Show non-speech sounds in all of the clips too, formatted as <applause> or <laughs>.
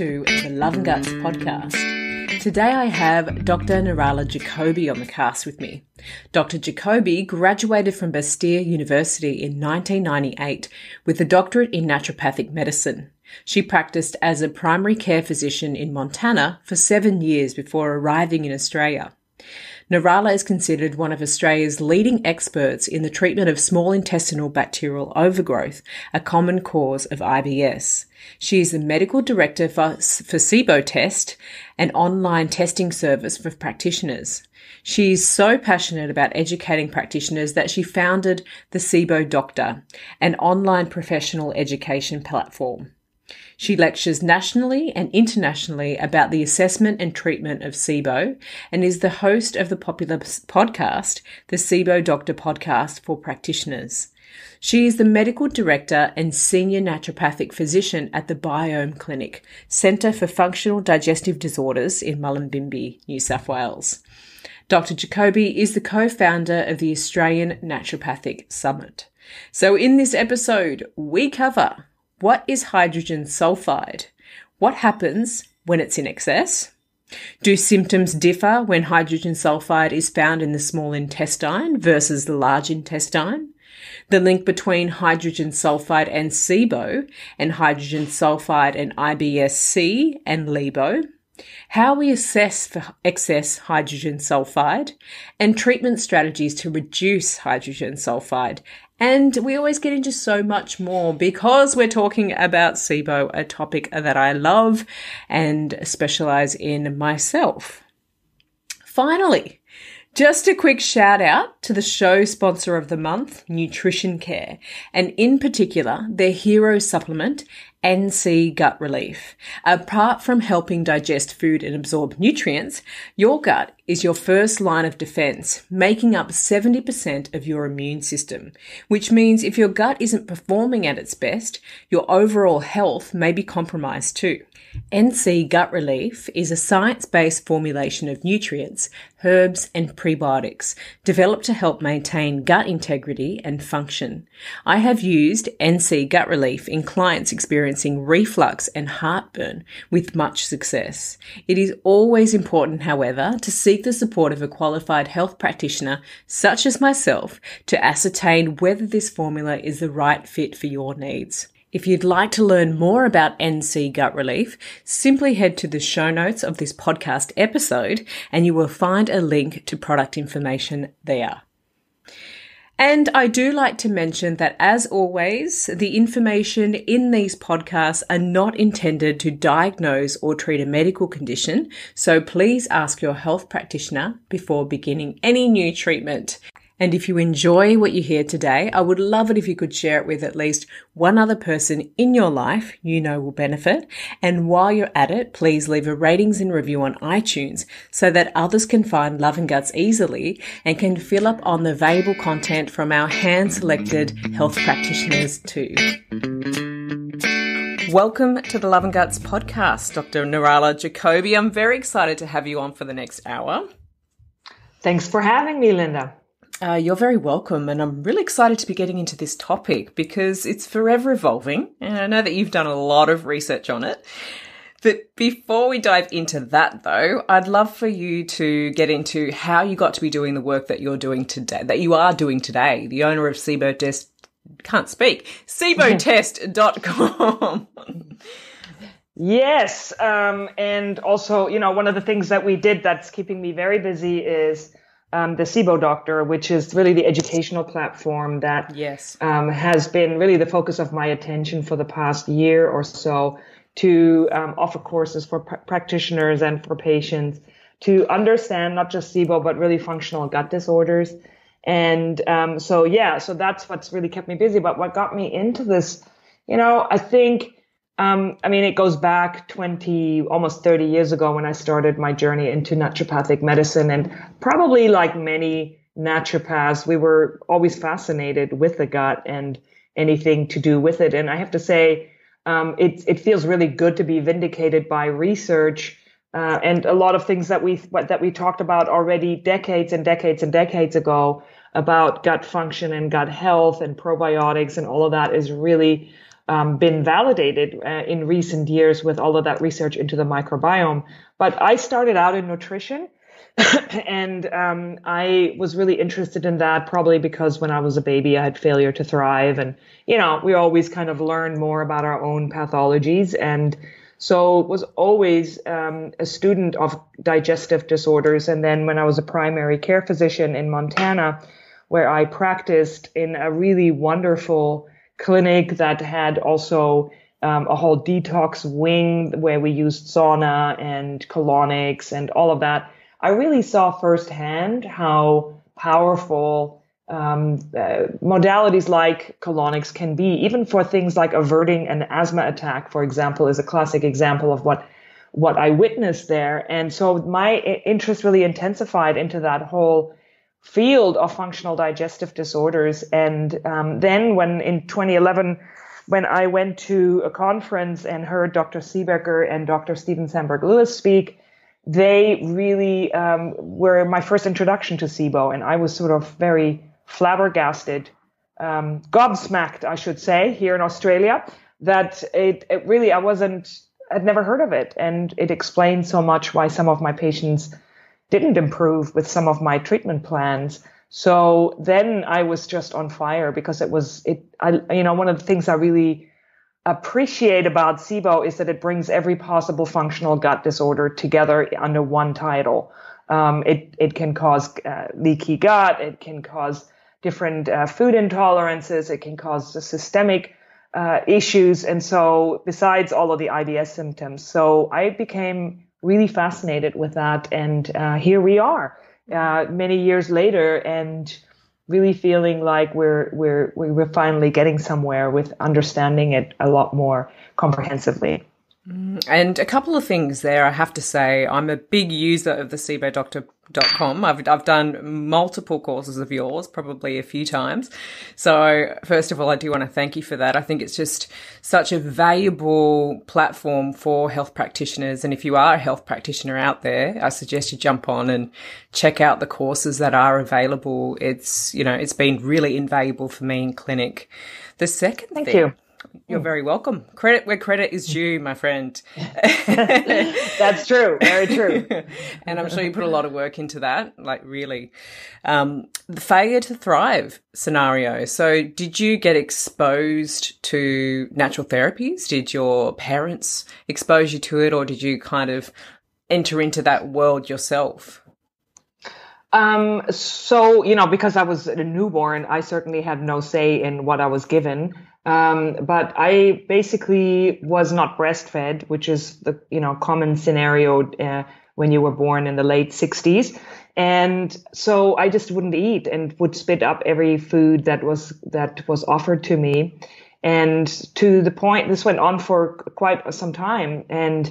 to the Love and Guts podcast. Today I have Dr. Nirala Jacobi on the cast with me. Dr. Jacobi graduated from Bastyr University in 1998 with a doctorate in naturopathic medicine. She practiced as a primary care physician in Montana for seven years before arriving in Australia. Nirala is considered one of Australia's leading experts in the treatment of small intestinal bacterial overgrowth, a common cause of IBS. She is the medical director for, for SIBO Test, an online testing service for practitioners. She is so passionate about educating practitioners that she founded the SIBO Doctor, an online professional education platform. She lectures nationally and internationally about the assessment and treatment of SIBO and is the host of the popular podcast, the SIBO Doctor Podcast for Practitioners. She is the medical director and senior naturopathic physician at the Biome Clinic, Centre for Functional Digestive Disorders in Mullumbimby, New South Wales. Dr. Jacobi is the co founder of the Australian Naturopathic Summit. So, in this episode, we cover what is hydrogen sulfide? What happens when it's in excess? Do symptoms differ when hydrogen sulfide is found in the small intestine versus the large intestine? The link between hydrogen sulfide and SIBO and hydrogen sulfide and IBS-C and LIBO? How we assess for excess hydrogen sulfide and treatment strategies to reduce hydrogen sulfide and we always get into so much more because we're talking about SIBO, a topic that I love and specialize in myself. Finally, just a quick shout out to the show sponsor of the month, Nutrition Care, and in particular, their hero supplement, NC Gut Relief. Apart from helping digest food and absorb nutrients, your gut is your first line of defense, making up 70% of your immune system, which means if your gut isn't performing at its best, your overall health may be compromised too. NC Gut Relief is a science based formulation of nutrients, herbs, and prebiotics developed to help maintain gut integrity and function. I have used NC Gut Relief in clients experiencing reflux and heartburn with much success. It is always important, however, to seek the support of a qualified health practitioner such as myself to ascertain whether this formula is the right fit for your needs. If you'd like to learn more about NC Gut Relief, simply head to the show notes of this podcast episode and you will find a link to product information there. And I do like to mention that, as always, the information in these podcasts are not intended to diagnose or treat a medical condition, so please ask your health practitioner before beginning any new treatment. And if you enjoy what you hear today, I would love it if you could share it with at least one other person in your life you know will benefit. And while you're at it, please leave a ratings and review on iTunes so that others can find Love and Guts easily and can fill up on the valuable content from our hand selected health practitioners too. Welcome to the Love and Guts podcast, Dr. Nirala Jacobi. I'm very excited to have you on for the next hour. Thanks for having me, Linda. Uh, you're very welcome, and I'm really excited to be getting into this topic because it's forever evolving, and I know that you've done a lot of research on it. But before we dive into that, though, I'd love for you to get into how you got to be doing the work that you're doing today, that you are doing today, the owner of SIBO Test, can't speak, SIBOtest.com. <laughs> yes. Um, and also, you know, one of the things that we did that's keeping me very busy is um, the SIBO Doctor, which is really the educational platform that yes. um, has been really the focus of my attention for the past year or so to um, offer courses for pr- practitioners and for patients to understand not just SIBO, but really functional gut disorders. And um, so, yeah, so that's what's really kept me busy. But what got me into this, you know, I think um, I mean, it goes back 20, almost 30 years ago when I started my journey into naturopathic medicine. And probably like many naturopaths, we were always fascinated with the gut and anything to do with it. And I have to say, um, it, it feels really good to be vindicated by research uh, and a lot of things that we that we talked about already decades and decades and decades ago about gut function and gut health and probiotics and all of that is really um, been validated uh, in recent years with all of that research into the microbiome. But I started out in nutrition. <coughs> and um, I was really interested in that probably because when I was a baby, I had failure to thrive. And, you know, we always kind of learn more about our own pathologies. And so was always um, a student of digestive disorders. And then when I was a primary care physician in Montana, where I practiced in a really wonderful clinic that had also um, a whole detox wing where we used sauna and colonics and all of that. I really saw firsthand how powerful um, uh, modalities like colonics can be, even for things like averting an asthma attack, for example, is a classic example of what what I witnessed there. And so my interest really intensified into that whole field of functional digestive disorders. And um, then when in 2011, when I went to a conference and heard Dr. Siebecker and Dr. Steven Sandberg Lewis speak, they really um, were my first introduction to SIBO. And I was sort of very flabbergasted, um, gobsmacked, I should say, here in Australia, that it, it really, I wasn't, I'd never heard of it. And it explains so much why some of my patients didn't improve with some of my treatment plans. So then I was just on fire because it was it I you know one of the things I really appreciate about SIBO is that it brings every possible functional gut disorder together under one title. Um, it it can cause uh, leaky gut, it can cause different uh, food intolerances, it can cause systemic uh, issues, and so besides all of the IBS symptoms, so I became really fascinated with that. And uh, here we are, uh, many years later, and really feeling like we're we're we're finally getting somewhere with understanding it a lot more comprehensively. And a couple of things there, I have to say. I'm a big user of the SIBO Doctor com. I've, I've done multiple courses of yours, probably a few times. So first of all, I do want to thank you for that. I think it's just such a valuable platform for health practitioners. And if you are a health practitioner out there, I suggest you jump on and check out the courses that are available. It's, you know, it's been really invaluable for me in clinic. The second thank thing, you you're hmm. very welcome. Credit where credit is <laughs> due, my friend. <laughs> That's true. Very true. <laughs> and I'm sure you put a lot of work into that, like really. Um, the failure to thrive scenario. So, did you get exposed to natural therapies? Did your parents expose you to it, or did you kind of enter into that world yourself? Um, so, you know, because I was a newborn, I certainly had no say in what I was given. Um, but I basically was not breastfed, which is the you know common scenario uh, when you were born in the late 60s. And so I just wouldn't eat and would spit up every food that was that was offered to me. And to the point, this went on for quite some time, and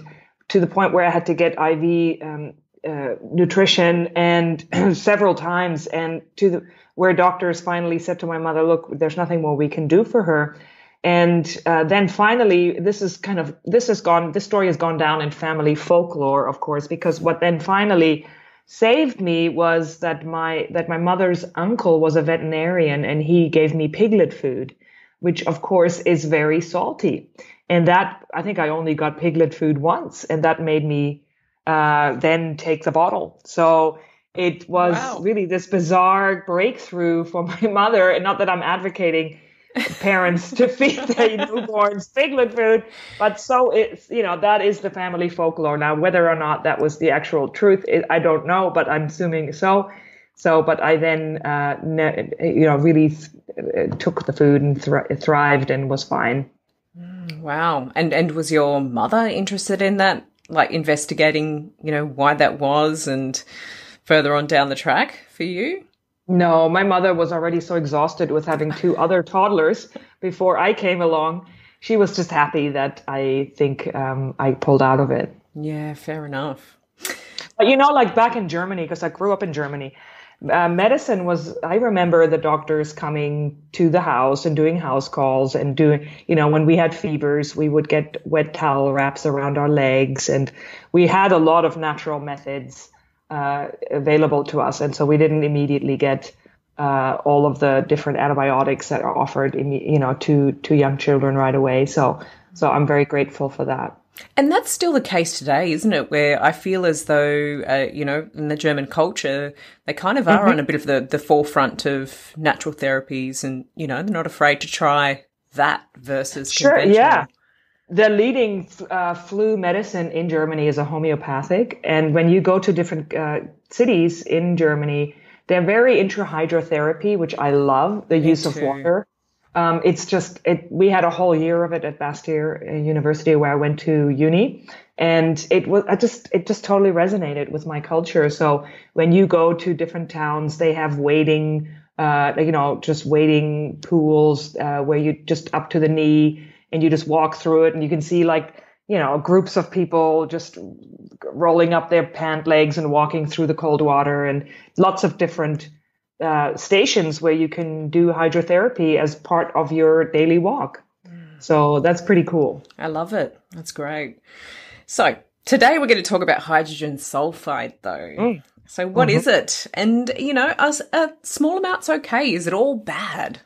to the point where I had to get IV um, uh, nutrition and <clears throat> several times, and to the where doctors finally said to my mother, look, there's nothing more we can do for her. And uh, then finally, this is kind of, this has gone, this story has gone down in family folklore, of course, because what then finally saved me was that my, that my mother's uncle was a veterinarian and he gave me piglet food, which of course is very salty. And that, I think I only got piglet food once and that made me, uh, then take the bottle. So it was wow. really this bizarre breakthrough for my <laughs> mother. And not that I'm advocating parents to <laughs> feed their newborns piglet food, but so it's, you know, that is the family folklore. Now, whether or not that was the actual truth, I don't know, but I'm assuming so. So, but I then, uh, you know, really took the food and thrived and was fine. Mm, wow. And, and was your mother interested in that? Like investigating, you know, why that was and, further on down the track for you? No, my mother was already so exhausted with having two <laughs> other toddlers before I came along. She was just happy that I think um, I pulled out of it. Yeah, fair enough. But you know, like back in Germany, because I grew up in Germany, uh, medicine was, I remember the doctors coming to the house and doing house calls and doing, you know, when we had fevers, we would get wet towel wraps around our legs. And we had a lot of natural methods uh, available to us, and so we didn't immediately get uh, all of the different antibiotics that are offered, in, you know, to to young children right away. So so I'm very grateful for that. And that's still the case today, isn't it? Where I feel as though, uh, you know, in the German culture, they kind of are mm-hmm. on a bit of the, the forefront of natural therapies and, you know, they're not afraid to try that versus sure, yeah. The leading uh, flu medicine in Germany is a homeopathic. And when you go to different uh, cities in Germany, they're very into hydrotherapy, which I love, the Me use too. of water. Um, it's just it, we had a whole year of it at Bastyr uh, University where I went to uni, and it was I just it just totally resonated with my culture. So when you go to different towns, they have waiting, uh, you know, just waiting pools uh, where you just up to the knee and you just walk through it, and you can see like you know groups of people just rolling up their pant legs and walking through the cold water, and lots of different uh, stations where you can do hydrotherapy as part of your daily walk. Mm. So that's pretty cool. I love it. That's great. So today we're going to talk about hydrogen sulfide, though. Mm. So what mm-hmm. is it? And you know, a, a small amount's okay. Is it all bad?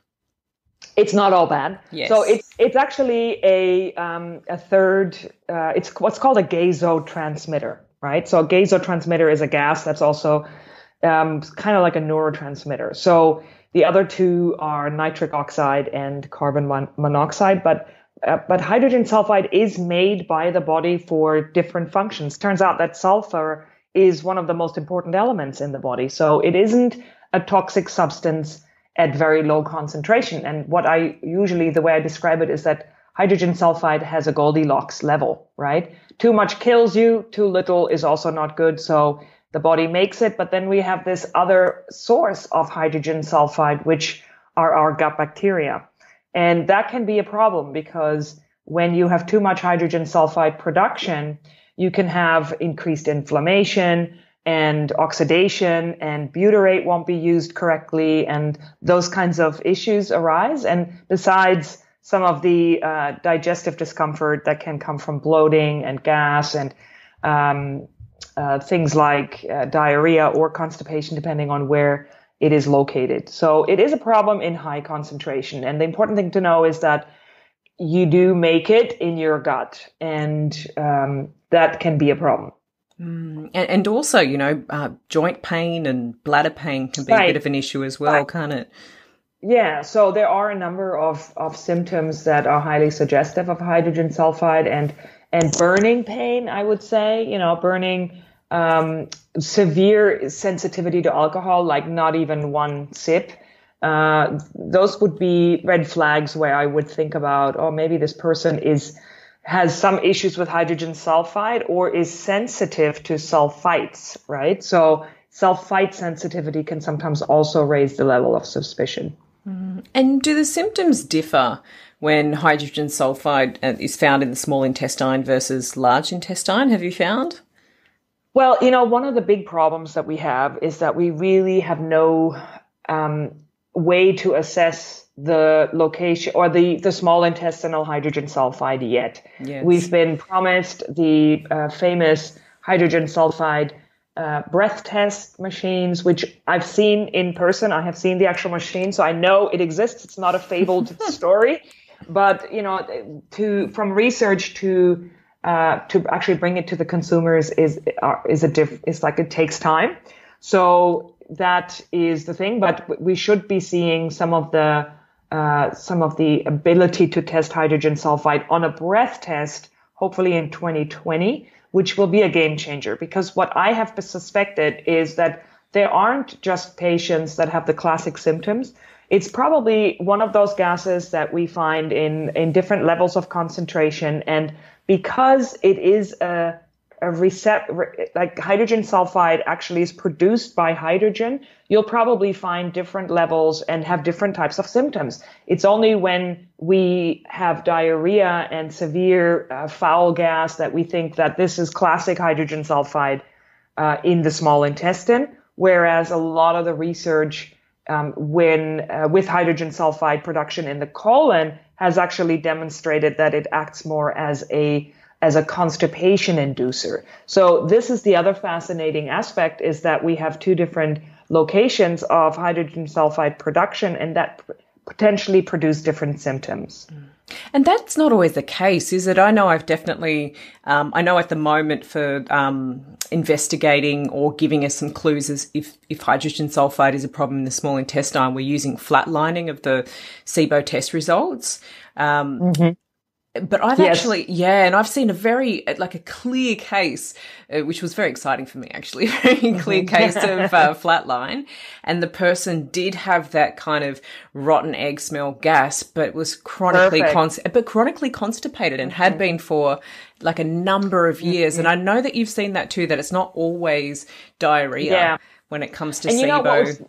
It's not all bad. Yes. So it's it's actually a um, a third. Uh, it's what's called a gasotransmitter, right? So a gasotransmitter is a gas that's also um, kind of like a neurotransmitter. So the other two are nitric oxide and carbon mon- monoxide, but uh, but hydrogen sulfide is made by the body for different functions. Turns out that sulfur is one of the most important elements in the body. So it isn't a toxic substance at very low concentration. And what I usually, the way I describe it is that hydrogen sulfide has a Goldilocks level, right? Too much kills you, too little is also not good. So the body makes it, but then we have this other source of hydrogen sulfide, which are our gut bacteria. And that can be a problem because when you have too much hydrogen sulfide production, you can have increased inflammation and oxidation and butyrate won't be used correctly and those kinds of issues arise. And besides some of the uh, digestive discomfort that can come from bloating and gas and um, uh, things like uh, diarrhea or constipation, depending on where it is located. So it is a problem in high concentration. And the important thing to know is that you do make it in your gut, and um, that can be a problem. Mm. And, and, also, you know, uh, joint pain and bladder pain can be right. a bit of an issue as well, right. can't it? Yeah, so there are a number of, of symptoms that are highly suggestive of hydrogen sulfide, and and burning pain, I would say, you know, burning, um, severe sensitivity to alcohol, like not even one sip. Uh, those would be red flags where I would think about, oh, maybe this person is has some issues with hydrogen sulfide or is sensitive to sulfites, right? So sulfite sensitivity can sometimes also raise the level of suspicion. Mm. And do the symptoms differ when hydrogen sulfide uh, is found in the small intestine versus large intestine? Have you found? Well, you know, one of the big problems that we have is that we really have no um, way to assess the location or the, the small intestinal hydrogen sulfide yet. Yes. We've been promised the uh, famous hydrogen sulfide uh, breath test machines, which I've seen in person. I have seen the actual machine, so I know it exists. It's not a fabled <laughs> story. But you know, to from research to uh, to actually bring it to the consumers is is a diff. It's like it takes time. So that is the thing. But we should be seeing some of the uh, some of the ability to test hydrogen sulfide on a breath test, hopefully in 2020, which will be a game changer. Because what I have suspected is that there aren't just patients that have the classic symptoms it's probably one of those gases that we find in, in different levels of concentration. And because it is a, a recept, like hydrogen sulfide actually is produced by hydrogen, you'll probably find different levels and have different types of symptoms. It's only when we have diarrhea and severe uh, foul gas that we think that this is classic hydrogen sulfide uh, in the small intestine, whereas a lot of the research um, when uh, with hydrogen sulfide production in the colon has actually demonstrated that it acts more as a as a constipation inducer. So this is the other fascinating aspect is that we have two different locations of hydrogen sulfide production and that potentially produce different symptoms. And that's not always the case, is it? I know I've definitely, um, I know at the moment for um, investigating or giving us some clues as if, if hydrogen sulfide is a problem in the small intestine, we're using flatlining of the SIBO test results. Um, mm-hmm but I've yes. actually, yeah, and I've seen a very, like a clear case, uh, which was very exciting for me, actually, <laughs> very clear mm-hmm. case of uh, flatline. And the person did have that kind of rotten egg smell gas, but was chronically, const- but chronically constipated and mm-hmm. had been for like a number of years. Mm-hmm. And I know that you've seen that too, that it's not always diarrhea yeah. when it comes to and SIBO.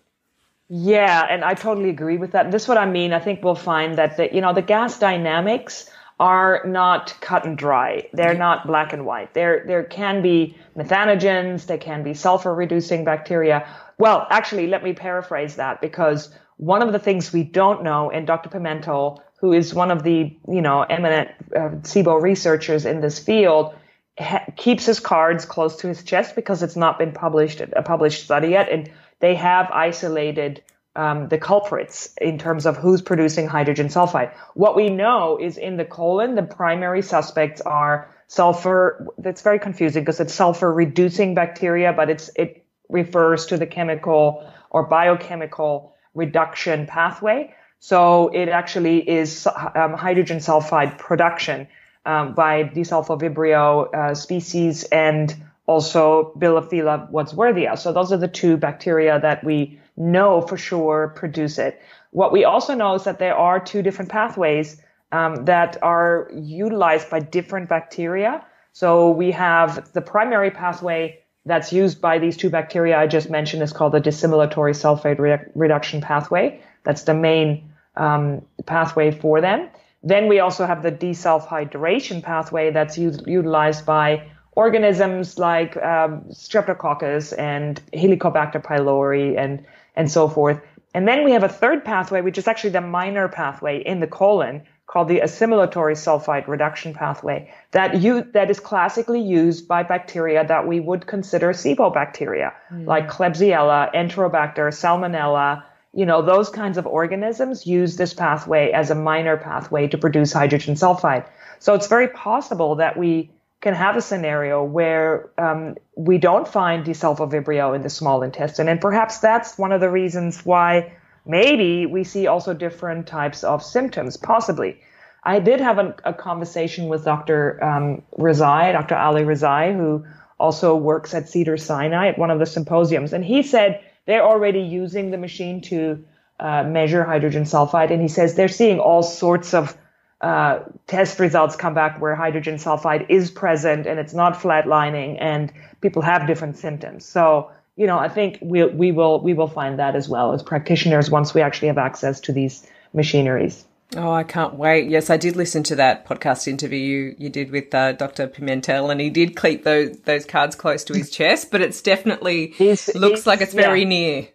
yeah, and I totally agree with that. This is what I mean. I think we'll find that the, you know, the gas dynamics, are not cut and dry. They're not black and white. There, there can be methanogens, They can be sulfur reducing bacteria. Well, actually, let me paraphrase that because one of the things we don't know, and Dr. Pimentel, who is one of the, you know, eminent uh, SIBO researchers in this field, ha- keeps his cards close to his chest because it's not been published, a published study yet. And they have isolated um, the culprits in terms of who's producing hydrogen sulfide. What we know is in the colon, the primary suspects are sulfur. That's very confusing because it's sulfur reducing bacteria, but it's, it refers to the chemical or biochemical reduction pathway. So it actually is um, hydrogen sulfide production um, by desulfovibrio uh, species and also Bilophila wadsworthia. So those are the two bacteria that we know for sure produce it. What we also know is that there are two different pathways um, that are utilized by different bacteria. So we have the primary pathway that's used by these two bacteria I just mentioned is called the dissimilatory sulfate re- reduction pathway. That's the main um, pathway for them. Then we also have the desulfhydration pathway that's utilized by organisms like um, Streptococcus and Helicobacter pylori and and so forth. And then we have a third pathway, which is actually the minor pathway in the colon called the assimilatory sulfide reduction pathway that you, that is classically used by bacteria that we would consider SIBO bacteria, mm. like Klebsiella, Enterobacter, Salmonella, you know, those kinds of organisms use this pathway as a minor pathway to produce hydrogen sulfide. So it's very possible that we can have a scenario where um, we don't find desulfovibrio in the small intestine. And perhaps that's one of the reasons why maybe we see also different types of symptoms, possibly. I did have a, a conversation with Dr. Um, Dr. Ali Rezaie, who also works at Cedar Sinai at one of the symposiums. And he said they're already using the machine to uh, measure hydrogen sulfide. And he says they're seeing all sorts of uh, test results come back where hydrogen sulfide is present and it's not flatlining and people have different symptoms. So, you know, I think we, we will, we will find that as well as practitioners once we actually have access to these machineries. Oh, I can't wait. Yes, I did listen to that podcast interview you, you did with uh, Dr. Pimentel, and he did keep those those cards close to his chest, but it's definitely he's, looks he's, like it's very yeah. near.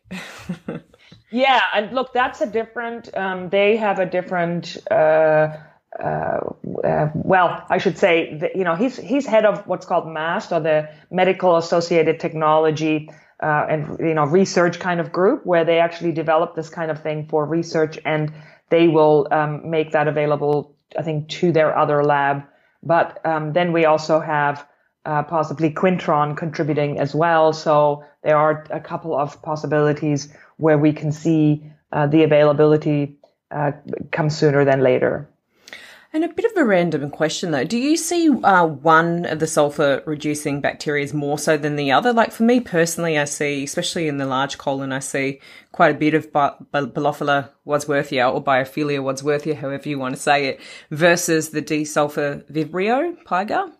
<laughs> yeah, and look, that's a different. Um, they have a different uh, uh, uh, well, I should say, that, you know, he's he's head of what's called MAST or the Medical Associated Technology uh, and you know research kind of group where they actually develop this kind of thing for research and they will um, make that available, I think, to their other lab. But um, then we also have uh, possibly Quintron contributing as well. So there are a couple of possibilities where we can see uh, the availability come sooner than later. And a bit of a random question though. Do you see uh, one of the sulfur reducing bacteria more so than the other? Like for me personally, I see, especially in the large colon, I see quite a bit of Bilophila wadsworthia or Biophilia wadsworthia, however you want to say it, versus the desulfur vibrio piga.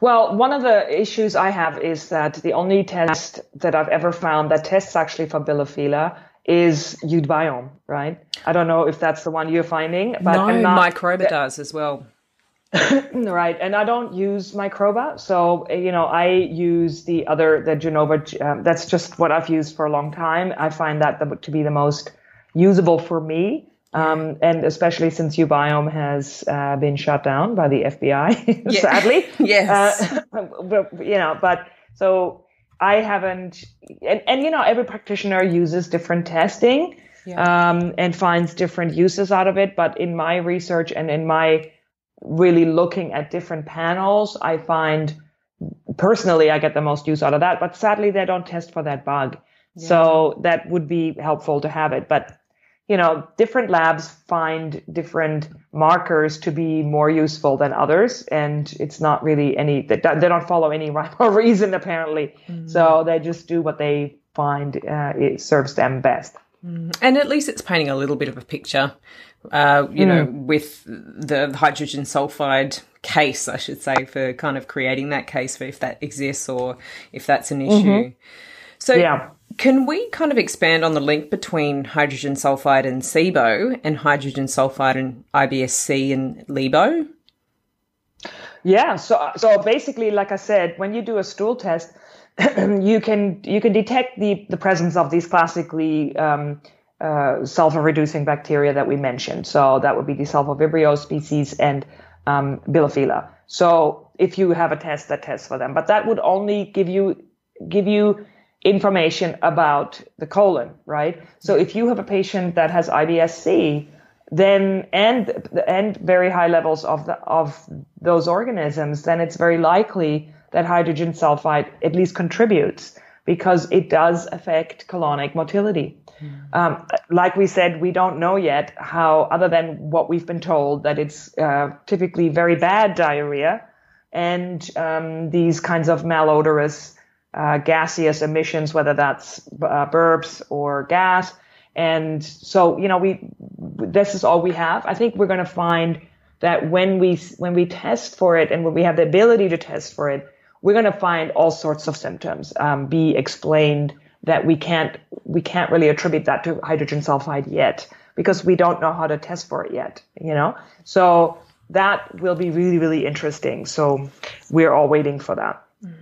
Well, one of the issues I have is that the only test that I've ever found that tests actually for Bilophila is uBiome, right? I don't know if that's the one you're finding, but no, not, Microba does as well. <laughs> right, and I don't use Microba, so you know I use the other the Genova. Um, that's just what I've used for a long time. I find that the, to be the most usable for me. Um, and especially since uBiome has uh, been shut down by the FBI, <laughs> sadly. <laughs> yes. Uh, but, you know, but so I haven't, and, and you know, every practitioner uses different testing yeah. um, and finds different uses out of it. But in my research and in my really looking at different panels, I find personally I get the most use out of that. But sadly, they don't test for that bug. Yeah. So that would be helpful to have it. But you know, different labs find different markers to be more useful than others, and it's not really any. They, they don't follow any <laughs> rhyme or reason apparently. Mm. So they just do what they find uh, it serves them best. Mm. And at least it's painting a little bit of a picture, uh, you mm. know, with the hydrogen sulfide case, I should say, for kind of creating that case for if that exists or if that's an issue. Mm-hmm. So, yeah. can we kind of expand on the link between hydrogen sulfide and SIBO and hydrogen sulfide and IBS-C and LIBO? Yeah, so so basically, like I said, when you do a stool test, <clears throat> you can you can detect the the presence of these classically um, uh, sulfur reducing bacteria that we mentioned. So that would be the sulfur vibrio species and um, Bilophila. So if you have a test that tests for them, but that would only give you give you information about the colon, right? So if you have a patient that has IBS-C, then and and very high levels of the of those organisms, then it's very likely that hydrogen sulfide at least contributes because it does affect colonic motility. Mm. Um, like we said, we don't know yet how, other than what we've been told, that it's uh, typically very bad diarrhea and um, these kinds of malodorous uh, gaseous emissions, whether that's uh, burps or gas. And so, you know, we this is all we have. I think we're going to find that when we when we test for it and when we have the ability to test for it, we're going to find all sorts of symptoms um, be explained that we can't we can't really attribute that to hydrogen sulfide yet because we don't know how to test for it yet. You know, so that will be really really interesting. So we're all waiting for that. Mm.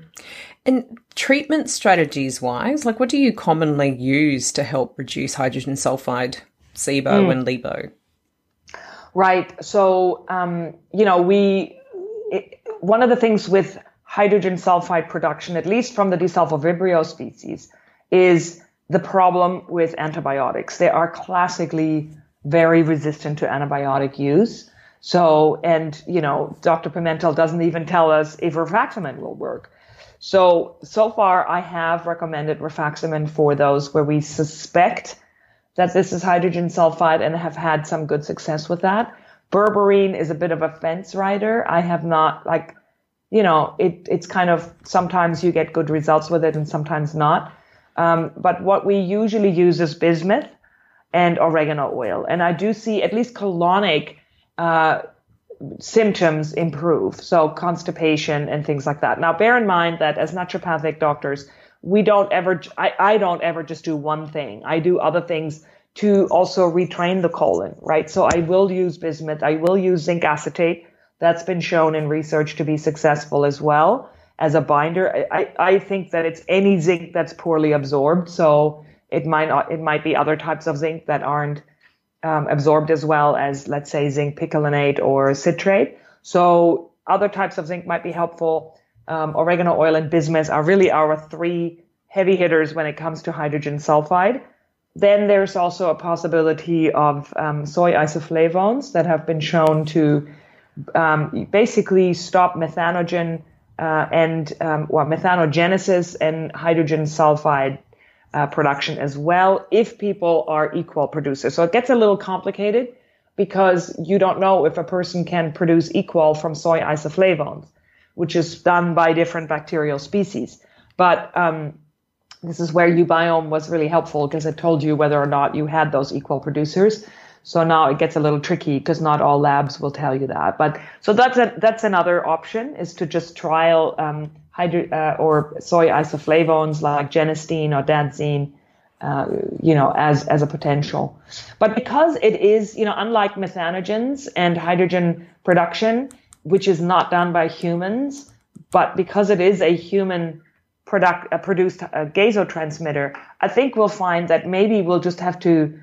And treatment strategies wise, like what do you commonly use to help reduce hydrogen sulfide, SIBO mm. and LIBO? Right. So, um, you know, we, it, one of the things with hydrogen sulfide production, at least from the desulfovibrio species, is the problem with antibiotics. They are classically very resistant to antibiotic use. So, and, you know, Dr. Pimentel doesn't even tell us if rifaximin will work. So, so far I have recommended rifaximin for those where we suspect that this is hydrogen sulfide and have had some good success with that. Berberine is a bit of a fence rider. I have not like, you know, it, it's kind of sometimes you get good results with it and sometimes not. Um, but what we usually use is bismuth and oregano oil. And I do see at least colonic, uh, symptoms improve. So constipation and things like that. Now, bear in mind that as naturopathic doctors, we don't ever, I, I don't ever just do one thing. I do other things to also retrain the colon, right? So I will use bismuth. I will use zinc acetate. That's been shown in research to be successful as well as a binder. I, I think that it's any zinc that's poorly absorbed. So it might not, it might be other types of zinc that aren't um, absorbed as well as, let's say, zinc picolinate or citrate. So other types of zinc might be helpful. Um, oregano oil and bismuth are really our three heavy hitters when it comes to hydrogen sulfide. Then there's also a possibility of um, soy isoflavones that have been shown to um, basically stop methanogen uh, and um, well, methanogenesis and hydrogen sulfide uh, production as well if people are equol producers. So it gets a little complicated because you don't know if a person can produce equol from soy isoflavones, which is done by different bacterial species. But um, this is where uBiome was really helpful because it told you whether or not you had those equol producers. So now it gets a little tricky because not all labs will tell you that. But so that's a, that's another option is to just trial um, hydro, uh, or soy isoflavones like genistein or daidzein, uh, you know, as, as a potential. But because it is, you know, unlike methanogens and hydrogen production, which is not done by humans, but because it is a human product, uh, produced uh, gasotransmitter, I think we'll find that maybe we'll just have to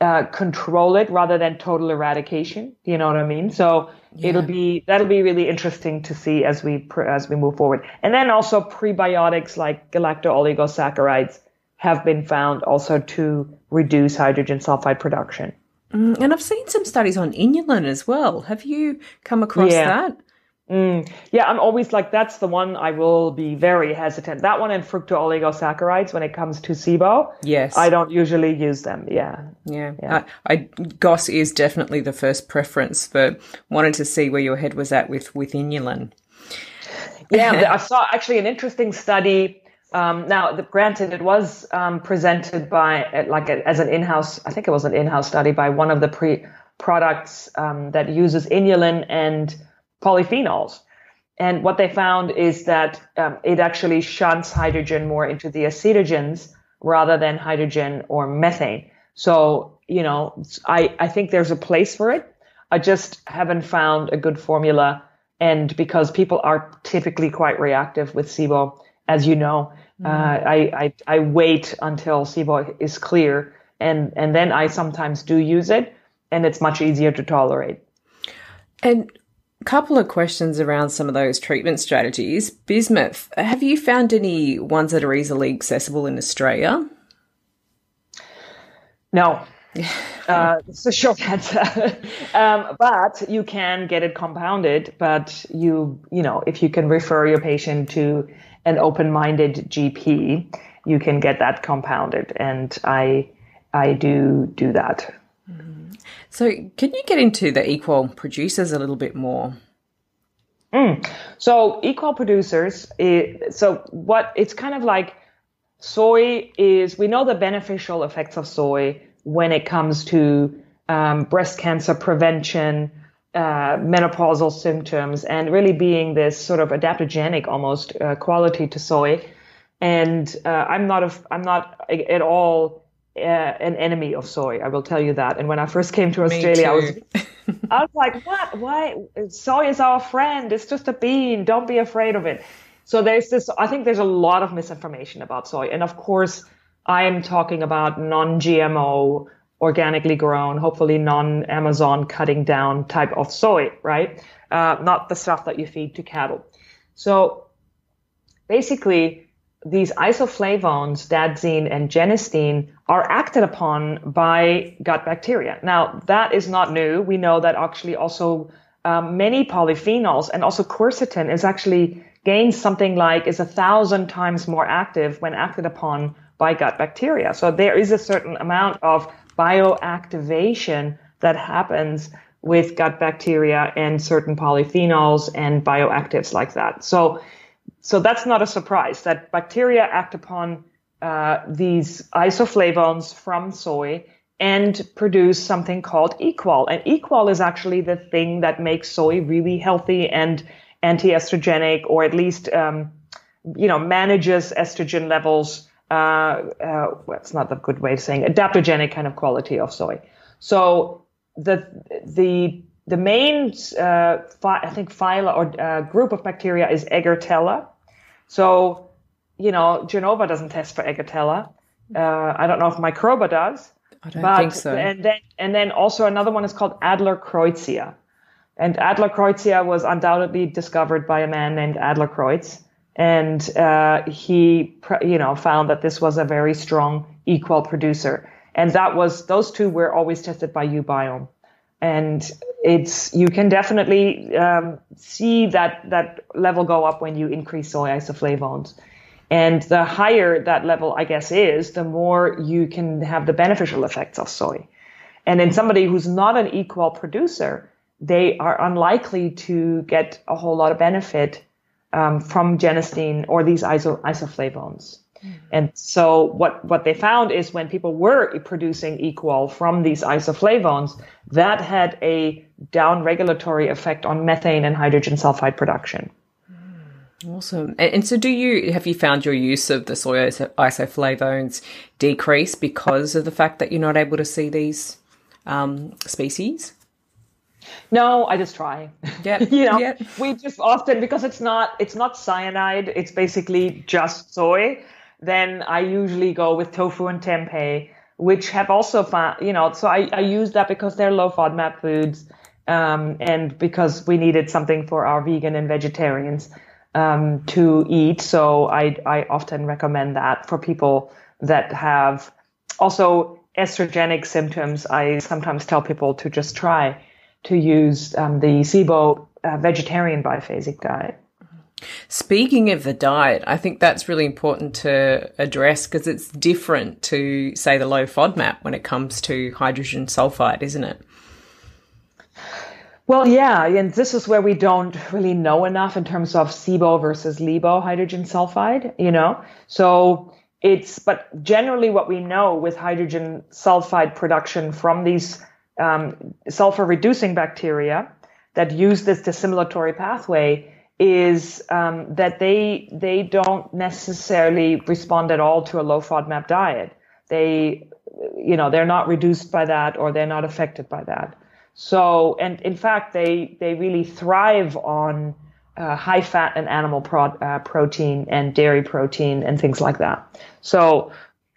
uh, control it rather than total eradication. You know what I mean? So yeah. it'll be that'll be really interesting to see as we as we move forward. And then also prebiotics like galacto-oligosaccharides have been found also to reduce hydrogen sulfide production. Mm, and I've seen some studies on inulin as well. Have you come across yeah. that? Mm, yeah, I'm always like, that's the one I will be very hesitant. That one and fructooligosaccharides oligosaccharides when it comes to SIBO. Yes. I don't usually use them. Yeah. Yeah. yeah. I, I, GOS is definitely the first preference, but wanted to see where your head was at with, with inulin. Yeah, I <laughs> saw actually an interesting study. Um, now, the, granted, it was um, presented by like a, as an in-house. I think it was an in-house study by one of the pre products um, that uses inulin and polyphenols. And what they found is that um, it actually shunts hydrogen more into the acetogens rather than hydrogen or methane. So, you know, I, I think there's a place for it. I just haven't found a good formula. And because people are typically quite reactive with SIBO, as you know, mm. uh, I, I, I wait until SIBO is clear and, and then I sometimes do use it and it's much easier to tolerate. And couple of questions around some of those treatment strategies. Bismuth, have you found any ones that are easily accessible in Australia? No. <laughs> uh, it's a short answer. <laughs> um, but you can get it compounded, but you, you know, if you can refer your patient to an open-minded GP, you can get that compounded. And I, I do do that. So, can you get into the equol producers a little bit more? Mm. So, equol producers, so what it's kind of like soy is, we know the beneficial effects of soy when it comes to um, breast cancer prevention, uh, menopausal symptoms, and really being this sort of adaptogenic almost uh, quality to soy. And uh, I'm not a, I'm not at all uh, an enemy of soy. I will tell you that. And when I first came to Australia, I was <laughs> I was like, what? Why? Soy is our friend. It's just a bean. Don't be afraid of it. So there's this. I think there's a lot of misinformation about soy, and of course, I am talking about non-GMO, organically grown, hopefully non-Amazon cutting down type of soy, right? Uh, not the stuff that you feed to cattle. So basically these isoflavones, daidzein and genistein, are acted upon by gut bacteria. Now, that is not new. We know that actually also um, many polyphenols and also quercetin is actually gains something like is a thousand times more active when acted upon by gut bacteria. So there is a certain amount of bioactivation that happens with gut bacteria and certain polyphenols and bioactives like that. So so that's not a surprise that bacteria act upon uh, these isoflavones from soy and produce something called equol. And equol is actually the thing that makes soy really healthy and anti-estrogenic, or at least um, you know manages estrogen levels. Uh, uh, not a good way of saying adaptogenic kind of quality of soy. So the the the main, uh, I think, phyla or uh, group of bacteria is Eggerthella. So, you know, Genova doesn't test for Eggerthella. Uh, I don't know if Microba does. I don't but, think so. And then, and then also another one is called Adlercreutzia. And Adlercreutzia was undoubtedly discovered by a man named Adlercreutz. And uh, he, you know, found that this was a very strong equol producer. And that was, those two were always tested by uBiome and it's you can definitely um, see that that level go up when you increase soy isoflavones. And the higher that level i guess is the more you can have the beneficial effects of soy. And in somebody who's not an equol producer they are unlikely to get a whole lot of benefit um, from genistein or these iso- isoflavones and so what, what they found is when people were producing equol from these isoflavones, that had a down regulatory effect on methane and hydrogen sulfide production. Awesome. And, and, so do you have you found your use of the soy isoflavones decrease because of the fact that you're not able to see these um, species? No, I just try. Yeah, <laughs> you know, yep. we just often because it's not it's not cyanide. It's basically just soy then I usually go with tofu and tempeh. which have also found, you know, so I, I use that because they're low FODMAP foods. Um, and because we needed something for our vegan and vegetarians um, to eat. So I, I often recommend that for people that have also estrogenic symptoms. I sometimes tell people to just try to use um, the SIBO uh, vegetarian biphasic diet. Speaking of the diet, I think that's really important to address because it's different to, say, the low FODMAP when it comes to hydrogen sulfide, isn't it? Well, yeah, and this is where we don't really know enough in terms of SIBO versus LIBO hydrogen sulfide, you know? So it's, but generally what we know with hydrogen sulfide production from these um, sulfur reducing bacteria that use this dissimilatory pathway is um, that they they don't necessarily respond at all to a low FODMAP diet. They, you know, they're not reduced by that or they're not affected by that. So, and in fact, they they really thrive on uh, high fat and animal pro- uh, protein and dairy protein and things like that. So,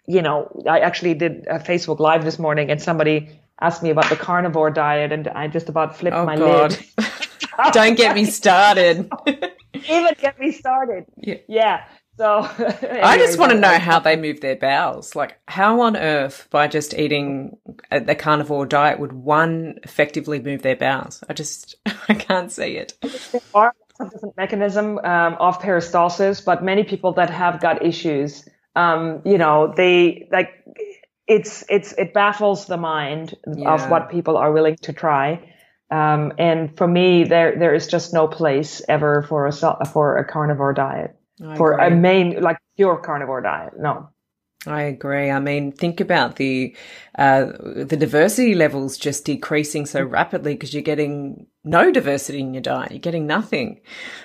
you know, I actually did a Facebook Live this morning, and somebody asked me about the carnivore diet, and I just about flipped oh, my God. lid. <laughs> Don't get me started. <laughs> Even get me started. Yeah. yeah. So anyway, <laughs> I just want to know how they move their bowels. Like, how on earth, by just eating the carnivore diet, would one effectively move their bowels? I just, I can't see it. There are some different mechanism um, of peristalsis, but many people that have gut issues, um, you know, they like it's it's it baffles the mind yeah. of what people are willing to try. Um, and for me, there there is just no place ever for a for a carnivore diet, I for agree. a main like pure carnivore diet. No. I agree. I mean, think about the uh, the diversity levels just decreasing so rapidly because you're getting no diversity in your diet. You're getting nothing.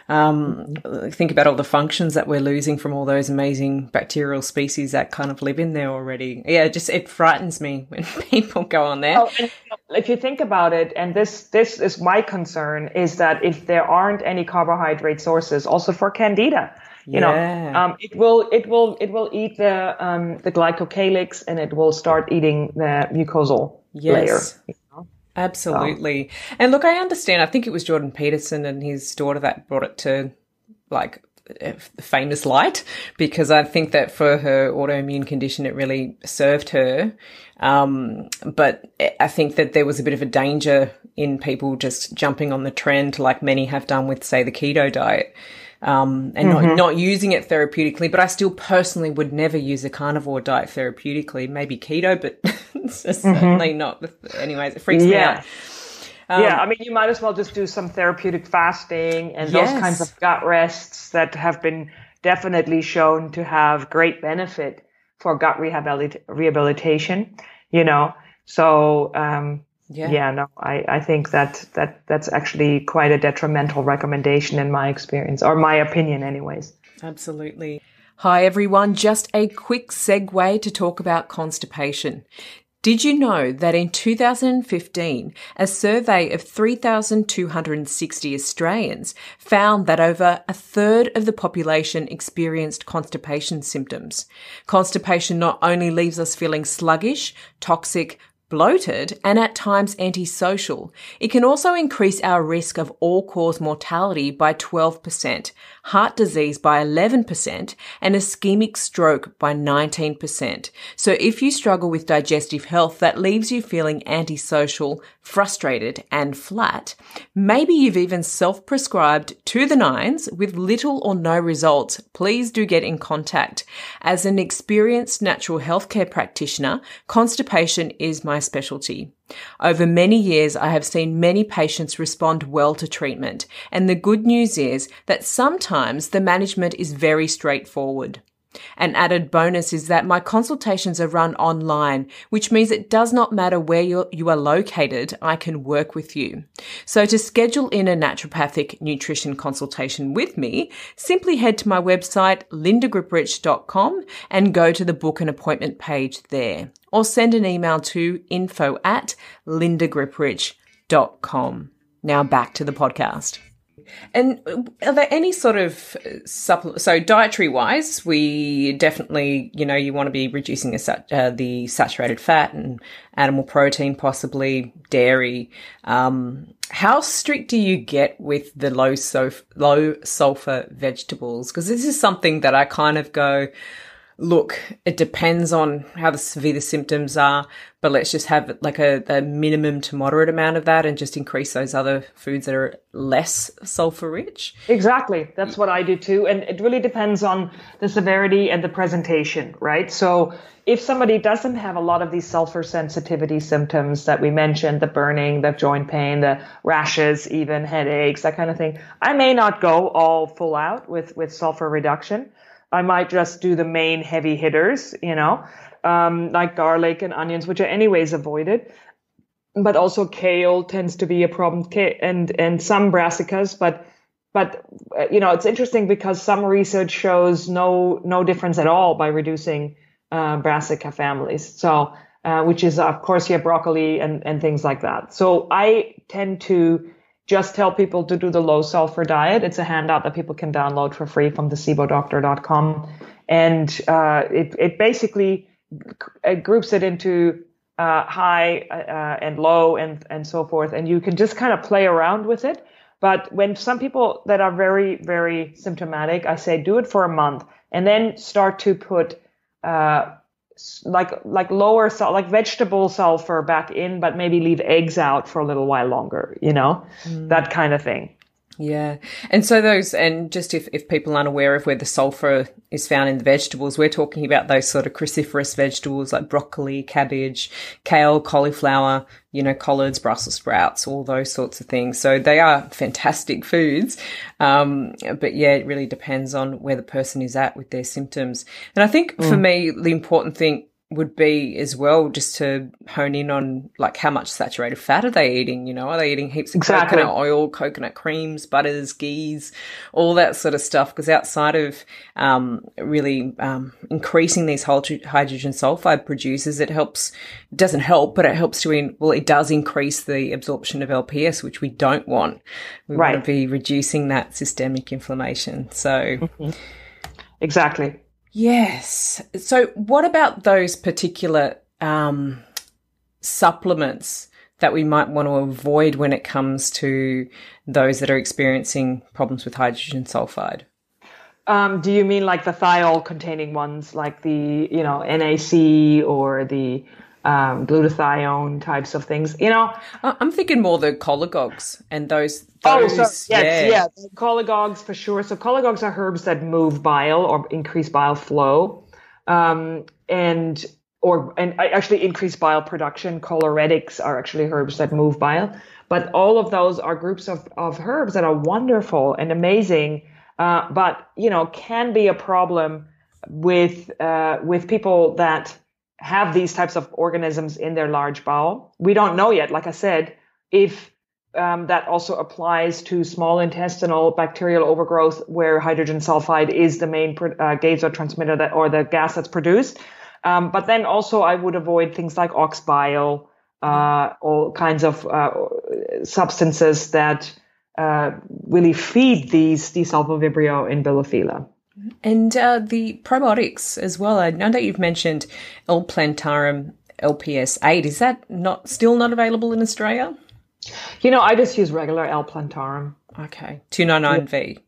Um, think about all the functions that we're losing from all those amazing bacterial species that kind of live in there already. Yeah, just it frightens me when <laughs> people go on there. Oh, if you think about it, and this this is my concern, is that if there aren't any carbohydrate sources, also for candida you yeah. know um, it will it will it will eat the um, the glycocalyx and it will start eating the mucosal yes. layer? Absolutely so. and look i understand i think it was jordan peterson and his daughter that brought it to like the famous light because I think that for her autoimmune condition, it really served her. Um, but I think that there was a bit of a danger in people just jumping on the trend, like many have done with, say, the keto diet um, and mm-hmm. not, not using it therapeutically. But I still personally would never use a carnivore diet therapeutically. Maybe keto, but <laughs> mm-hmm. certainly not. Anyways, it freaks yeah. me out. Um, yeah, I mean, you might as well just do some therapeutic fasting and yes. those kinds of gut rests that have been definitely shown to have great benefit for gut rehabilit- rehabilitation. You know, so um, yeah. yeah, no, I, I think that, that that's actually quite a detrimental recommendation in my experience, or my opinion, anyways. Absolutely. Hi, everyone. Just a quick segue to talk about constipation. Did you know that in 2015, a survey of 3,260 Australians found that over a third of the population experienced constipation symptoms? Constipation not only leaves us feeling sluggish, toxic, bloated, and at times antisocial. It can also increase our risk of all cause mortality by 12%, heart disease by 11%, and ischemic stroke by 19%. So if you struggle with digestive health that leaves you feeling antisocial, frustrated, and flat, maybe you've even self-prescribed to the nines with little or no results, please do get in contact. As an experienced natural healthcare practitioner, constipation is my specialty. Over many years, I have seen many patients respond well to treatment, and the good news is that sometimes the management is very straightforward. An added bonus is that my consultations are run online, which means it does not matter where you're, you are located, I can work with you. So to schedule in a naturopathic nutrition consultation with me, simply head to my website, lindagriprich.com and go to the book an appointment page there or send an email to info at lindagriprich.com. Now back to the podcast. And are there any sort of supplement? So dietary wise, we definitely, you know, you want to be reducing a, uh, the saturated fat and animal protein, possibly dairy. Um, how strict do you get with the low so low sulfur vegetables? Because this is something that I kind of go, look, it depends on how the severe the symptoms are, but let's just have like a, a, minimum to moderate amount of that and just increase those other foods that are less sulfur rich. Exactly. That's what I do too. And it really depends on the severity and the presentation, right? So if somebody doesn't have a lot of these sulfur sensitivity symptoms that we mentioned, the burning, the joint pain, the rashes, even headaches, that kind of thing, I may not go all full out with, with sulfur reduction. I might just do the main heavy hitters, you know, um, like garlic and onions, which are anyways avoided. But also kale tends to be a problem, and and some brassicas. But but uh, you know, it's interesting because some research shows no no difference at all by reducing uh, brassica families. So uh, which is of course your broccoli and and things like that. So I tend to just tell people to do the low sulfur diet. It's a handout that people can download for free from the SIBODoctor.com. And uh, it, it basically it groups it into uh, high uh, and low and, and so forth. And you can just kind of play around with it. But when some people that are very, very symptomatic, I say do it for a month and then start to put uh, like like lower salt like vegetable sulfur back in but maybe leave eggs out for a little while longer you know mm. that kind of thing yeah. And so those, and just if, if people aren't aware of where the sulfur is found in the vegetables, we're talking about those sort of cruciferous vegetables like broccoli, cabbage, kale, cauliflower, you know, collards, Brussels sprouts, all those sorts of things. So they are fantastic <laughs> foods. Um, but yeah, it really depends on where the person is at with their symptoms. And I think mm. for me, the important thing would be as well just to hone in on like how much saturated fat are they eating you know are they eating heaps of exactly. coconut oil coconut creams butters ghees all that sort of stuff because outside of um, really um, increasing these hydrogen sulfide producers it helps it doesn't help but it helps to in, well it does increase the absorption of lps which we don't want we right. want to be reducing that systemic inflammation so mm-hmm. exactly Yes. So, what about those particular um, supplements that we might want to avoid when it comes to those that are experiencing problems with hydrogen sulfide? Um, do you mean like the thiol containing ones, like the you know NAC or the um, glutathione types of things. You know, I'm thinking more the cholagogues and those. those oh, so, yes, yeah, yeah, cholagogues for sure. So cholagogues are herbs that move bile or increase bile flow, um, and or and actually increase bile production. Choleretics are actually herbs that move bile. But all of those are groups of, of herbs that are wonderful and amazing, uh, but you know can be a problem with uh, with people that have these types of organisms in their large bowel. We don't know yet, like I said, if um, that also applies to small intestinal bacterial overgrowth where hydrogen sulfide is the main uh, transmitter that, or the gas that's produced. Um, but then also I would avoid things like ox bile, uh, all kinds of uh, substances that uh, really feed these, these Vibrio in Bilophila. And uh, the probiotics as well. I know that you've mentioned L plantarum LPS 8. Is that not still not available in Australia? You know, I just use regular L plantarum. Okay. 299V.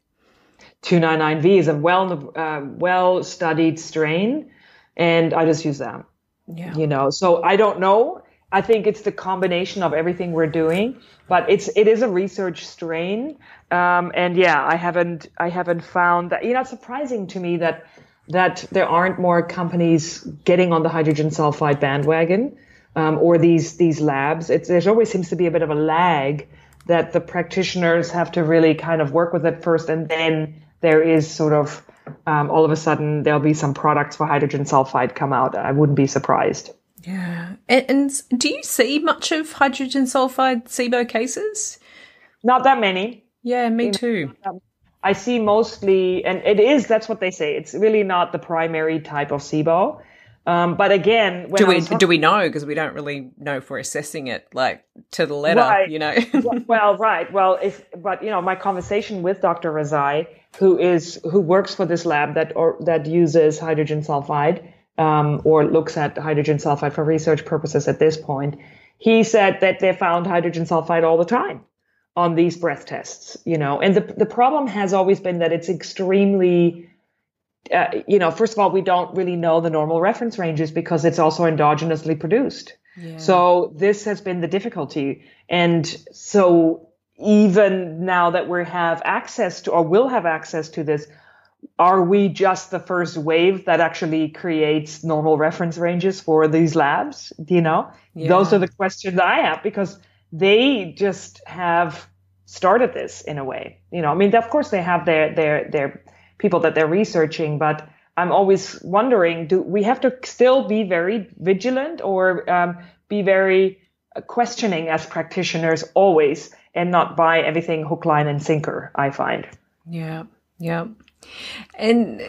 299V is a well uh, well studied strain, and I just use that. Yeah. You know, so I don't know. I think it's the combination of everything we're doing, but it's it is a research strain. Um, and yeah, I haven't I haven't found that. You know, it's surprising to me that that there aren't more companies getting on the hydrogen sulfide bandwagon um, or these these labs. It's, there always seems to be a bit of a lag that the practitioners have to really kind of work with it first, and then there is sort of um, all of a sudden there'll be some products for hydrogen sulfide come out. I wouldn't be surprised. Yeah, and, and do you see much of hydrogen sulfide SIBO cases? Not that many. Yeah, me too. I see mostly, and it is, that's what they say. It's really not the primary type of SIBO. Um, but again, do we talking- do we know because we don't really know if we're assessing it like to the letter, right. you know? <laughs> well, right. Well, if but you know, my conversation with Dr. Rezaie, who is who works for this lab that or that uses hydrogen sulfide um, or looks at hydrogen sulfide for research purposes at this point, he said that they found hydrogen sulfide all the time on these breath tests. You know, and the the problem has always been that it's extremely uh, you know, first of all, we don't really know the normal reference ranges because it's also endogenously produced. Yeah. So this has been the difficulty. And so even now that we have access to or will have access to this, are we just the first wave that actually creates normal reference ranges for these labs? Do you know? Yeah. Those are the questions I have because they just have started this in a way. You know, I mean, of course they have their their their people that they're researching, but I'm always wondering, do we have to still be very vigilant or um, be very questioning as practitioners always and not buy everything hook, line and sinker, I find. Yeah. Yeah. And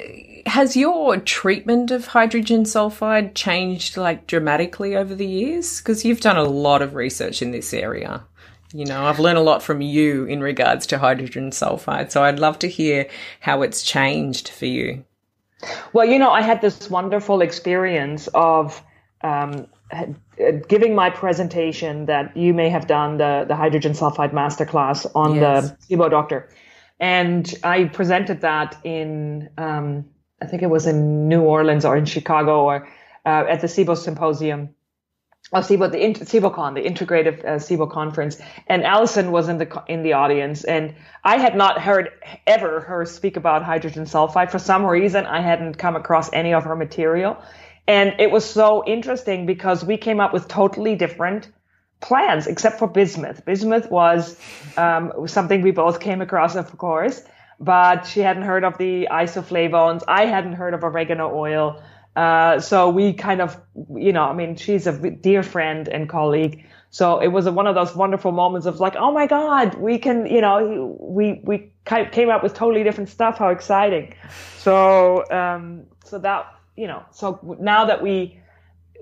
has your treatment of hydrogen sulfide changed like dramatically over the years? Because you've done a lot of research in this area. You know, I've learned a lot from you in regards to hydrogen sulfide. So I'd love to hear how it's changed for you. Well, you know, I had this wonderful experience of um, giving my presentation that you may have done the, the hydrogen sulfide masterclass on yes. the SIBO doctor. And I presented that in, um, I think it was in New Orleans or in Chicago or uh, at the SIBO symposium of SIBO, the SIBOCon, the integrative uh, SIBO conference, and Allison was in the in the audience, and I had not heard ever her speak about hydrogen sulfide. For some reason. I hadn't come across any of her material, and it was so interesting because we came up with totally different plans, except for bismuth. Bismuth was um, something we both came across, of course, but she hadn't heard of the isoflavones. I hadn't heard of oregano oil. Uh, so we kind of, you know, I mean, she's a dear friend and colleague. So it was a, one of those wonderful moments of like, oh my God, we can, you know, we, we came up with totally different stuff. How exciting. So, um, so that, you know, so now that we,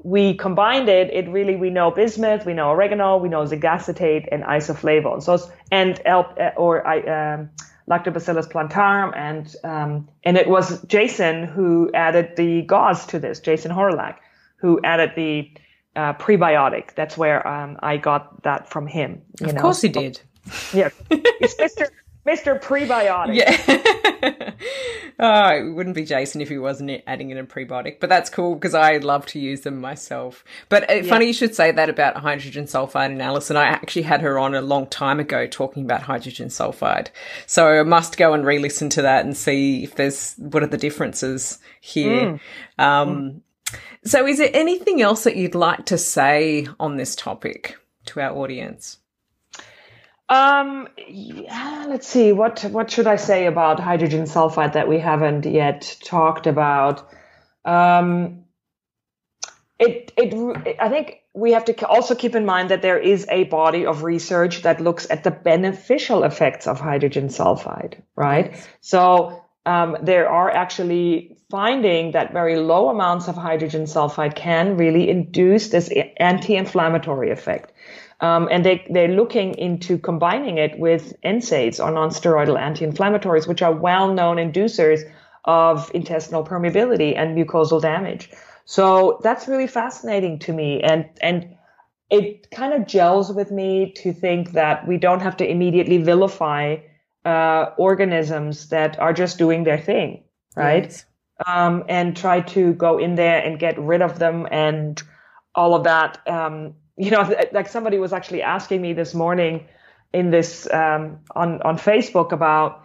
we combined it, it really, we know bismuth, we know oregano, we know zinc acetate and isoflavone. So, and L, or I, um, Lactobacillus plantarum, and um, and it was Jason who added the gauze to this. Jason Hawrelak, who added the uh, prebiotic. That's where um, I got that from him. of know? course, he did. Yeah, it's Mister Mister Prebiotic. <laughs> Yeah. Oh, it wouldn't be Jason if he wasn't adding in a prebiotic, but that's cool because I love to use them myself. But uh, yeah. funny you should say that about hydrogen sulfide and Allison. I actually had her on a long time ago talking about hydrogen sulfide. So I must go and re-listen to that and see if there's, what are the differences here. Mm. Um, mm. So is there anything else that you'd like to say on this topic to our audience? Um, yeah, let's see. What what should I say about hydrogen sulfide that we haven't yet talked about? Um, it, it I think we have to also keep in mind that there is a body of research that looks at the beneficial effects of hydrogen sulfide, right? So um, there are actually finding that very low amounts of hydrogen sulfide can really induce this anti-inflammatory effect. Um, and they, they're looking into combining it with NSAIDs or nonsteroidal anti-inflammatories, which are well-known inducers of intestinal permeability and mucosal damage. So that's really fascinating to me. And, and it kind of gels with me to think that we don't have to immediately vilify uh, organisms that are just doing their thing, right? Yes. Um, and try to go in there and get rid of them and all of that. Um, you know, like somebody was actually asking me this morning in this um, on on Facebook about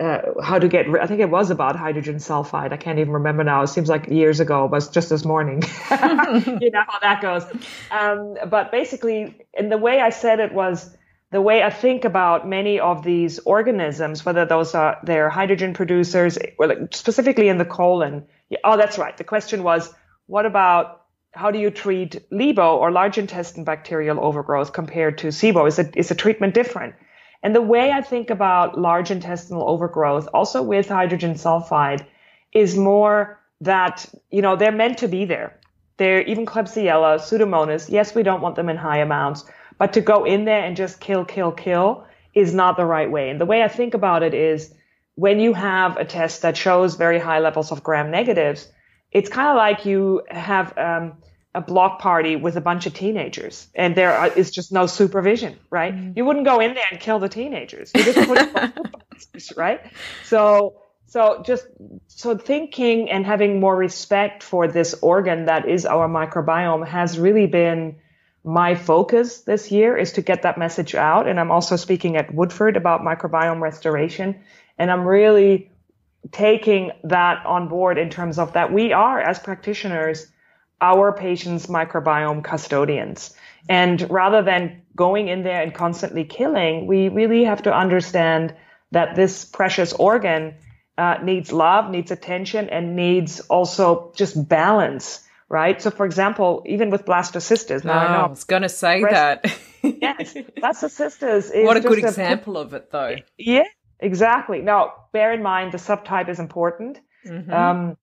uh, how to get. I think it was about hydrogen sulfide. I can't even remember now. It seems like years ago, but just this morning. <laughs> you know how that goes. Um, but basically, in the way I said it was the way I think about many of these organisms, whether those are they're hydrogen producers, or specifically in the colon. Oh, that's right. The question was, what about how do you treat LIBO or large intestine bacterial overgrowth compared to SIBO? Is it is a treatment different? And the way I think about large intestinal overgrowth, also with hydrogen sulfide, is more that, you know, they're meant to be there. They're even Klebsiella, Pseudomonas. Yes, we don't want them in high amounts, but to go in there and just kill, kill, kill is not the right way. And the way I think about it is when you have a test that shows very high levels of gram negatives, it's kind of like you have um, a block party with a bunch of teenagers and there is just no supervision, right? Mm. You wouldn't go in there and kill the teenagers. You just put <laughs> right? So, so just so thinking and having more respect for this organ that is our microbiome has really been my focus this year is to get that message out. And I'm also speaking at Woodford about microbiome restoration. And I'm really taking that on board in terms of that we are, as practitioners, our patients' microbiome custodians. And rather than going in there and constantly killing, we really have to understand that this precious organ uh, needs love, needs attention, and needs also just balance right? So, for example, even with blastocystis, now oh, I know I was going to say breast, that. yes, <laughs> blastocystis is what a good example a, of it, though. Yeah, exactly. Now, bear in mind the subtype is important. Mm-hmm. Um,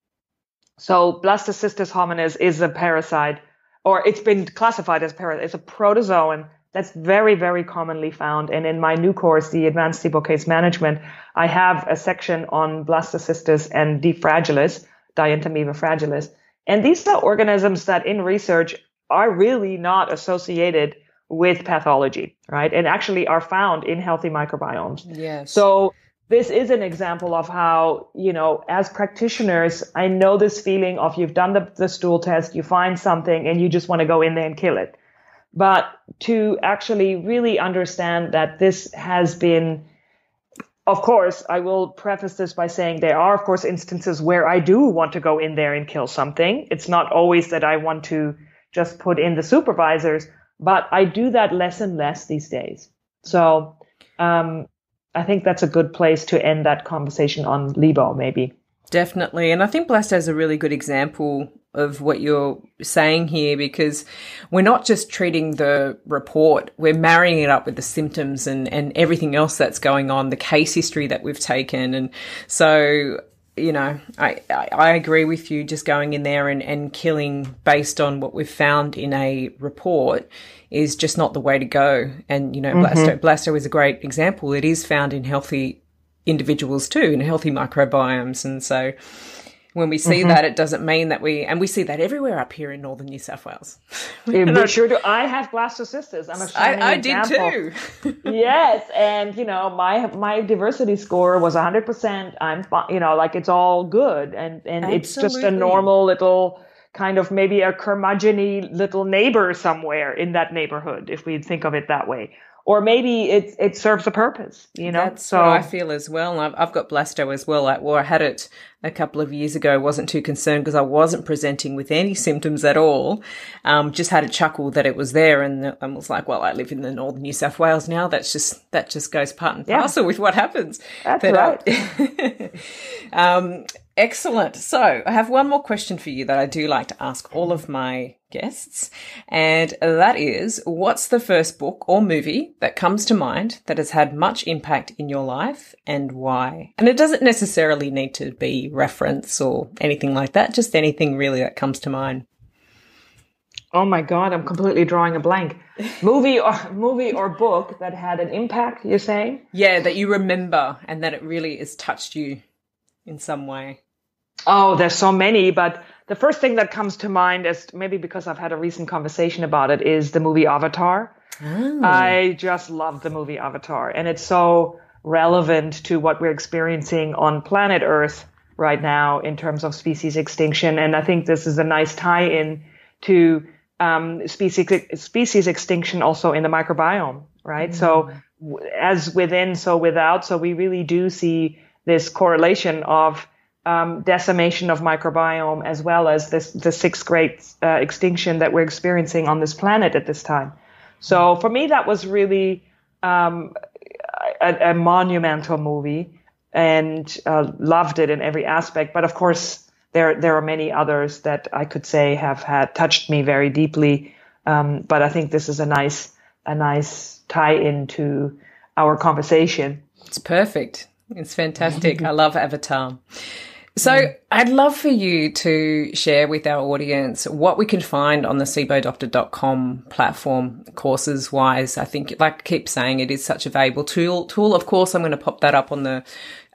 so, blastocystis hominis is a parasite, or it's been classified as parasite. It's a protozoan that's very, very commonly found. And in my new course, the Advanced SIBO Case Management, I have a section on blastocystis and D. fragilis, Dientamoeba fragilis and these are organisms that in research are really not associated with pathology, right? And actually are found in healthy microbiomes. Yes. So this is an example of how, you know, as practitioners, I know this feeling of you've done the, the stool test, you find something and you just want to go in there and kill it. But to actually really understand that this has been of course, I will preface this by saying there are, of course, instances where I do want to go in there and kill something. It's not always that I want to just put in the supervisors, but I do that less and less these days. So um, I think that's a good place to end that conversation on LIBO, maybe. Definitely. And I think Blast is a really good example of what you're saying here because we're not just treating the report, we're marrying it up with the symptoms and, and everything else that's going on, the case history that we've taken. And so, you know, I, I agree with you just going in there and, and killing based on what we've found in a report is just not the way to go. And, you know, mm-hmm. Blasto, Blasto is a great example. It is found in healthy individuals too in healthy microbiomes. And so when we see mm-hmm. that, it doesn't mean that we, and we see that everywhere up here in northern New South Wales. we <laughs> sure do. I have blastocystis. I'm a shining I, I did too. <laughs> yes, and you know my my diversity score was 100. percent I'm you know like it's all good, and and Absolutely. it's just a normal little kind of maybe a curmudgeony little neighbor somewhere in that neighborhood, if we think of it that way or maybe it it serves a purpose. You know, that's so, what I feel as well. I've, I've got blasto as well. Like, well, I had it a couple of years ago. wasn't too concerned because I wasn't presenting with any symptoms at all. Um, just had a chuckle that it was there, and I was like, well, I live in the northern New South Wales now. That's just that just goes part and parcel yeah. with what happens. That's but, right. Uh, <laughs> um, Excellent. So I have one more question for you that I do like to ask all of my guests. And that is, what's the first book or movie that comes to mind that has had much impact in your life and why? And it doesn't necessarily need to be reference or anything like that, just anything really that comes to mind. Oh my God, I'm completely drawing a blank. movie or movie or book that had an impact, you're saying? Yeah, that you remember and that it really has touched you in some way. Oh, there's so many, but the first thing that comes to mind is maybe because I've had a recent conversation about it is the movie Avatar. Oh. I just love the movie Avatar and it's so relevant to what we're experiencing on planet Earth right now in terms of species extinction. And I think this is a nice tie in to um, species, species extinction also in the microbiome, right? Mm. So as within, so without. So we really do see this correlation of um, decimation of microbiome as well as this the sixth great uh, extinction that we're experiencing on this planet at this time. So for me, that was really um, a, a, monumental movie and uh, loved it in every aspect. But of course, there there are many others that I could say have had touched me very deeply. Um, but I think this is a nice a nice tie into our conversation. It's perfect. It's fantastic. I love Avatar. So I'd love for you to share with our audience what we can find on the SIBODoctor.com platform courses wise. I think, like I keep saying, it is such a valuable tool. Tool, of course, I'm going to pop that up on the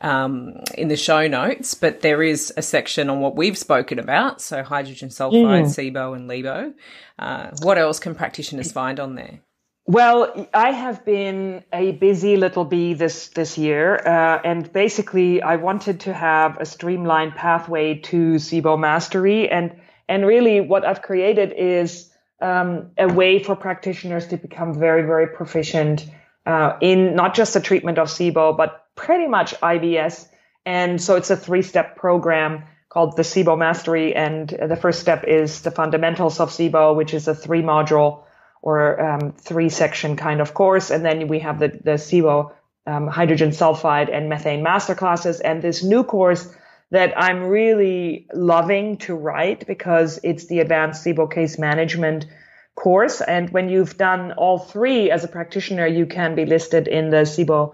um, in the show notes, but there is a section on what we've spoken about. So hydrogen sulfide, mm. SIBO, and LIBO. Uh, what else can practitioners find on there? Well, I have been a busy little bee this this year, uh, and basically, I wanted to have a streamlined pathway to SIBO mastery, and and really, what I've created is um, a way for practitioners to become very, very proficient uh, in not just the treatment of SIBO, but pretty much IBS. And so, it's a three-step program called the SIBO Mastery, and the first step is the fundamentals of SIBO, which is a three-module or um, three section kind of course. And then we have the, the SIBO um, hydrogen sulfide and methane master classes. And this new course that I'm really loving to write because it's the advanced SIBO case management course. And when you've done all three as a practitioner, you can be listed in the SIBO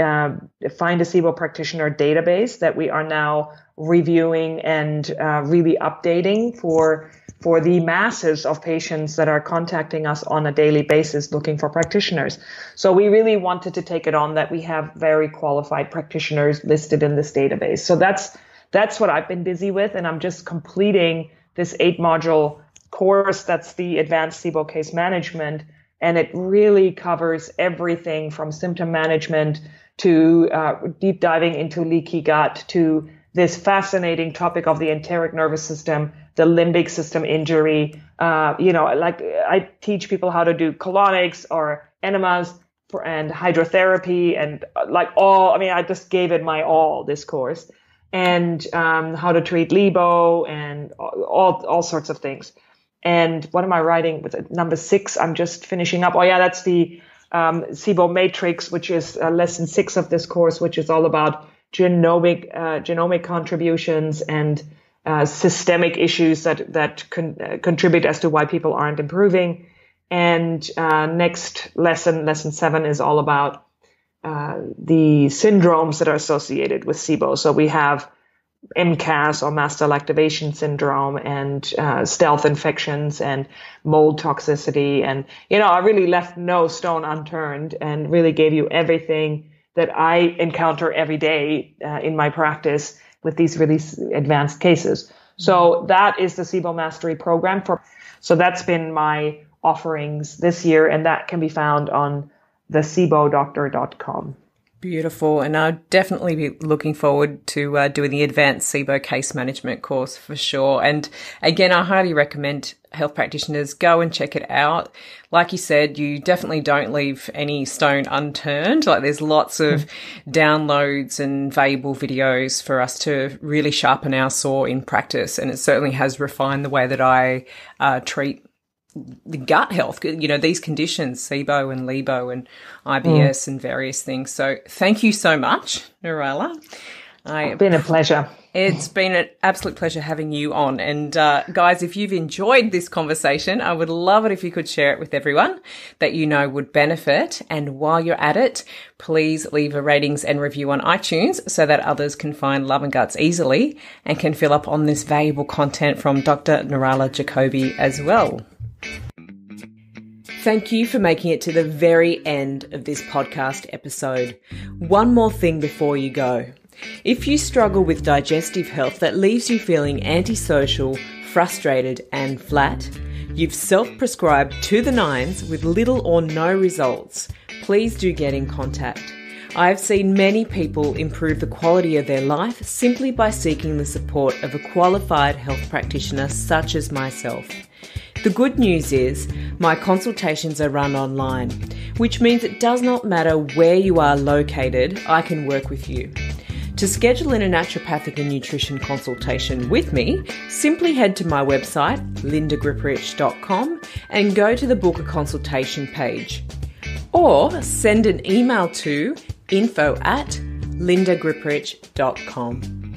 uh, find a SIBO practitioner database that we are now reviewing and uh, really updating for for the masses of patients that are contacting us on a daily basis looking for practitioners. So we really wanted to take it on that we have very qualified practitioners listed in this database. So that's that's what I've been busy with, and I'm just completing this eight module course that's the advanced SIBO case management, and it really covers everything from symptom management to uh, deep diving into leaky gut to this fascinating topic of the enteric nervous system, the limbic system injury. Uh, you know, like I teach people how to do colonics or enemas for, and hydrotherapy and uh, like all, I mean, I just gave it my all this course and um, how to treat LIBO and all, all sorts of things. And what am I writing with number six? I'm just finishing up. Oh yeah, that's the um, SIBO matrix, which is uh, lesson six of this course, which is all about genomic uh, genomic contributions and uh, systemic issues that that con- uh, contribute as to why people aren't improving. And uh, next lesson, lesson seven, is all about uh, the syndromes that are associated with SIBO. So we have MCAS or mast cell activation syndrome and uh, stealth infections and mold toxicity. And, you know, I really left no stone unturned and really gave you everything that I encounter every day uh, in my practice with these really advanced cases. So that is the SIBO Mastery program for. So that's been my offerings this year, and that can be found on the SIBODoctor.com. Beautiful. And I'll definitely be looking forward to uh, doing the advanced SIBO case management course for sure. And again, I highly recommend health practitioners go and check it out. Like you said, you definitely don't leave any stone unturned. Like there's lots of downloads and valuable videos for us to really sharpen our saw in practice. And it certainly has refined the way that I uh, treat the gut health, you know, these conditions, SIBO and LIBO and IBS mm. and various things. So thank you so much, Nirala. it's been a pleasure. It's been an absolute pleasure having you on. And uh, guys, if you've enjoyed this conversation, I would love it if you could share it with everyone that you know would benefit. And while you're at it, please leave a ratings and review on iTunes so that others can find Love and Guts easily and can fill up on this valuable content from Dr. Nirala Jacobi as well. Thank you for making it to the very end of this podcast episode. One more thing before you go. If you struggle with digestive health that leaves you feeling antisocial, frustrated, and flat, you've self prescribed to the nines with little or no results, please do get in contact. I have seen many people improve the quality of their life simply by seeking the support of a qualified health practitioner such as myself. The good news is my consultations are run online, which means it does not matter where you are located, I can work with you. To schedule in a naturopathic and nutrition consultation with me, simply head to my website, lindagripprich.com, and go to the book a consultation page. Or send an email to info at lindagripprich.com.